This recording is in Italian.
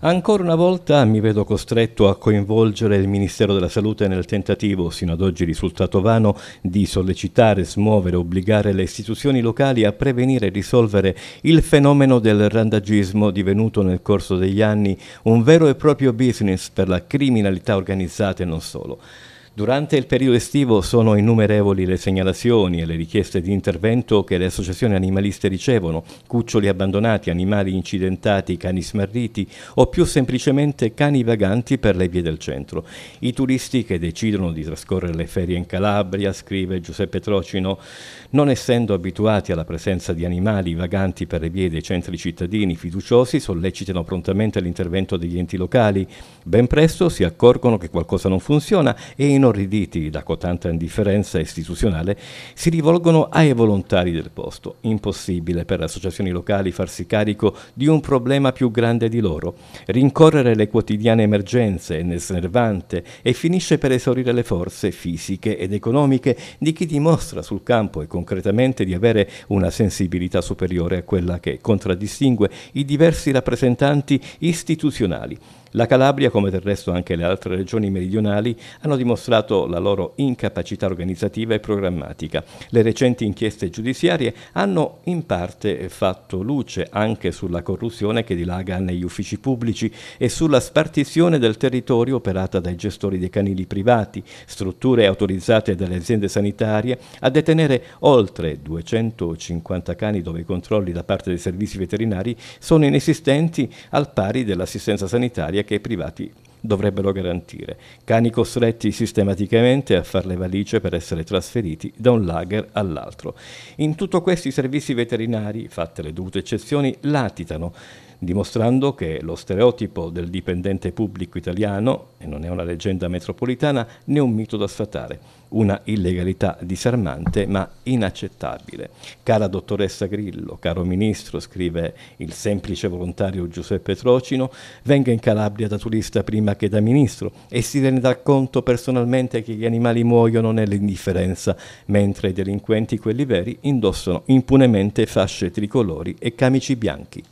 Ancora una volta mi vedo costretto a coinvolgere il Ministero della Salute nel tentativo, sino ad oggi risultato vano, di sollecitare, smuovere, obbligare le istituzioni locali a prevenire e risolvere il fenomeno del randagismo divenuto nel corso degli anni un vero e proprio business per la criminalità organizzata e non solo. Durante il periodo estivo sono innumerevoli le segnalazioni e le richieste di intervento che le associazioni animaliste ricevono, cuccioli abbandonati, animali incidentati, cani smarriti o più semplicemente cani vaganti per le vie del centro. I turisti che decidono di trascorrere le ferie in Calabria, scrive Giuseppe Trocino, non essendo abituati alla presenza di animali vaganti per le vie dei centri cittadini fiduciosi, sollecitano prontamente l'intervento degli enti locali. Ben presto si accorgono che qualcosa non funziona e in inorriditi da cotanta indifferenza istituzionale, si rivolgono ai volontari del posto. Impossibile per le associazioni locali farsi carico di un problema più grande di loro. Rincorrere le quotidiane emergenze è snervante e finisce per esaurire le forze fisiche ed economiche di chi dimostra sul campo e concretamente di avere una sensibilità superiore a quella che contraddistingue i diversi rappresentanti istituzionali. La Calabria, come del resto anche le altre regioni meridionali, hanno dimostrato la loro incapacità organizzativa e programmatica. Le recenti inchieste giudiziarie hanno in parte fatto luce anche sulla corruzione che dilaga negli uffici pubblici e sulla spartizione del territorio operata dai gestori dei canili privati, strutture autorizzate dalle aziende sanitarie a detenere oltre 250 cani dove i controlli da parte dei servizi veterinari sono inesistenti al pari dell'assistenza sanitaria che i privati dovrebbero garantire. Cani costretti sistematicamente a fare le valigie per essere trasferiti da un lager all'altro. In tutto questo i servizi veterinari, fatte le dovute eccezioni, latitano dimostrando che lo stereotipo del dipendente pubblico italiano, e non è una leggenda metropolitana, né un mito da sfatare, una illegalità disarmante ma inaccettabile. Cara dottoressa Grillo, caro ministro, scrive il semplice volontario Giuseppe Trocino, venga in Calabria da turista prima che da ministro e si renda conto personalmente che gli animali muoiono nell'indifferenza, mentre i delinquenti, quelli veri, indossano impunemente fasce tricolori e camici bianchi.